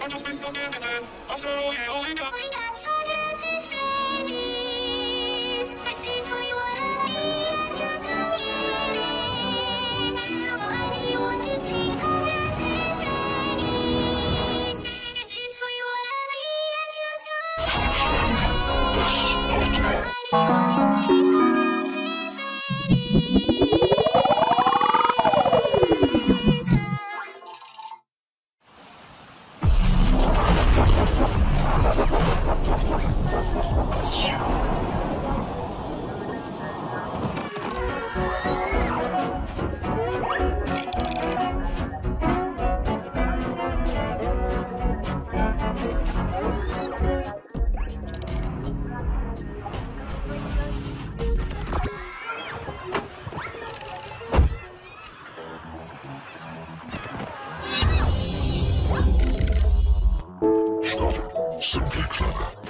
I'll just be stuck in between. After all, you only got. Yeah. Simply clever.